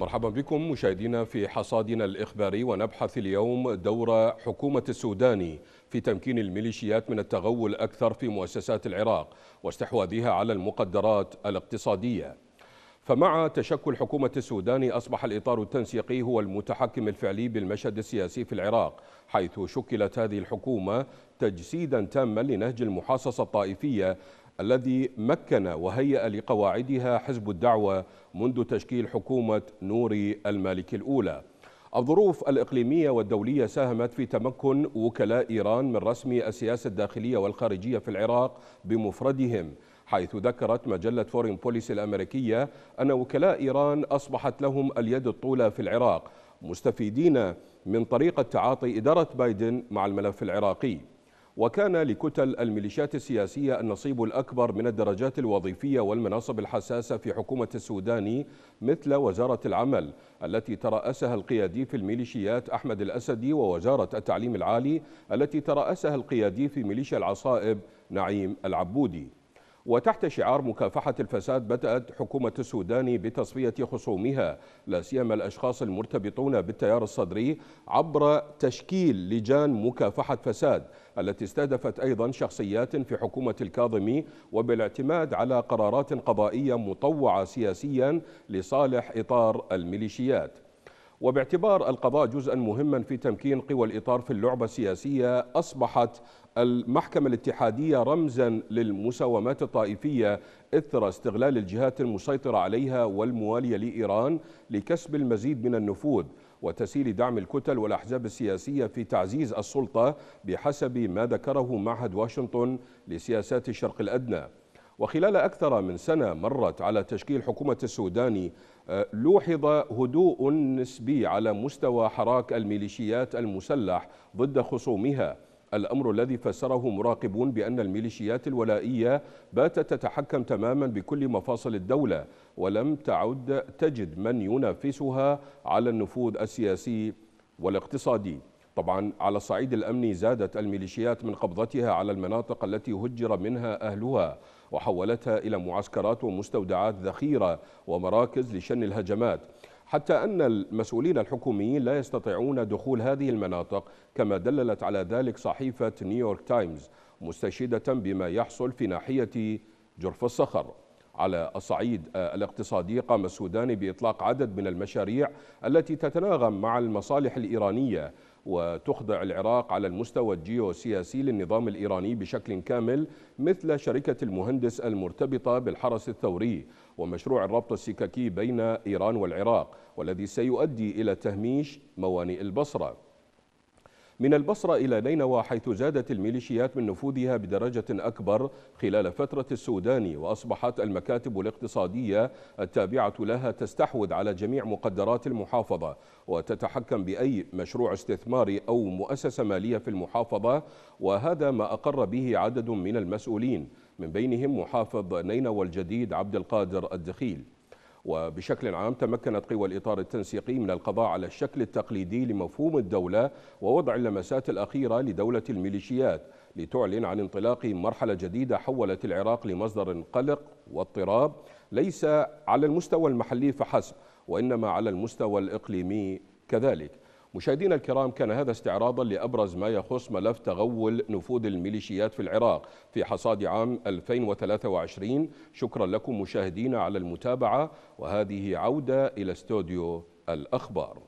مرحبا بكم مشاهدينا في حصادنا الإخباري ونبحث اليوم دور حكومة السودان في تمكين الميليشيات من التغول أكثر في مؤسسات العراق واستحواذها على المقدرات الاقتصادية. فمع تشكل حكومة السودان أصبح الإطار التنسيقي هو المتحكم الفعلي بالمشهد السياسي في العراق حيث شكلت هذه الحكومة تجسيدا تاما لنهج المحاصصة الطائفية الذي مكن وهيأ لقواعدها حزب الدعوة منذ تشكيل حكومة نوري المالك الأولى. الظروف الإقليمية والدولية ساهمت في تمكن وكلاء إيران من رسم السياسة الداخلية والخارجية في العراق بمفردهم حيث ذكرت مجلة فورين بوليسي الأمريكية أن وكلاء إيران أصبحت لهم اليد الطولى في العراق مستفيدين من طريقة تعاطي إدارة بايدن مع الملف العراقي. وكان لكتل الميليشيات السياسية النصيب الأكبر من الدرجات الوظيفية والمناصب الحساسة في حكومة السوداني مثل وزارة العمل التي ترأسها القيادي في الميليشيات أحمد الأسدي ووزارة التعليم العالي التي ترأسها القيادي في ميليشيا العصائب نعيم العبودي. وتحت شعار مكافحة الفساد بدأت حكومة السودان بتصفية خصومها لا سيما الأشخاص المرتبطون بالتيار الصدري عبر تشكيل لجان مكافحة فساد التي استهدفت أيضا شخصيات في حكومة الكاظمي وبالاعتماد على قرارات قضائية مطوعة سياسيا لصالح إطار الميليشيات. وباعتبار القضاء جزءا مهما في تمكين قوى الإطار في اللعبة السياسية أصبحت المحكمة الاتحادية رمزا للمساومات الطائفية إثر استغلال الجهات المسيطرة عليها والموالية لإيران لكسب المزيد من النفوذ وتسهيل دعم الكتل والأحزاب السياسية في تعزيز السلطة بحسب ما ذكره معهد واشنطن لسياسات الشرق الأدنى. وخلال أكثر من سنة مرت على تشكيل حكومة السوداني لوحظ هدوء نسبي على مستوى حراك الميليشيات المسلح ضد خصومها. الأمر الذي فسره مراقبون بأن الميليشيات الولائية باتت تتحكم تماما بكل مفاصل الدولة ولم تعد تجد من ينافسها على النفوذ السياسي والاقتصادي. طبعا على الصعيد الأمني زادت الميليشيات من قبضتها على المناطق التي هجر منها أهلها وحولتها إلى معسكرات ومستودعات ذخيرة ومراكز لشن الهجمات. حتى أن المسؤولين الحكوميين لا يستطيعون دخول هذه المناطق كما دللت على ذلك صحيفة نيويورك تايمز مستشهدة بما يحصل في ناحية جرف الصخر. على الصعيد الاقتصادي. قام السوداني بإطلاق عدد من المشاريع التي تتناغم مع المصالح الإيرانية وتخضع العراق على المستوى الجيوسياسي للنظام الإيراني بشكل كامل مثل شركة المهندس المرتبطة بالحرس الثوري ومشروع الربط السككي بين إيران والعراق والذي سيؤدي إلى تهميش موانئ البصرة. من البصرة إلى نينوى حيث زادت الميليشيات من نفوذها بدرجة أكبر خلال فترة السوداني وأصبحت المكاتب الاقتصادية التابعة لها تستحوذ على جميع مقدرات المحافظة وتتحكم بأي مشروع استثماري أو مؤسسة مالية في المحافظة وهذا ما أقر به عدد من المسؤولين من بينهم محافظ نينوى الجديد عبد القادر الدخيل. وبشكل عام تمكنت قوى الإطار التنسيقي من القضاء على الشكل التقليدي لمفهوم الدولة ووضع اللمسات الأخيرة لدولة الميليشيات لتعلن عن انطلاق مرحلة جديدة حولت العراق لمصدر قلق واضطراب ليس على المستوى المحلي فحسب وإنما على المستوى الإقليمي كذلك. مشاهدينا الكرام كان هذا استعراضا لأبرز ما يخص ملف تغول نفوذ الميليشيات في العراق في حصاد عام 2023 شكرا لكم مشاهدينا على المتابعة وهذه عودة إلى استوديو الأخبار.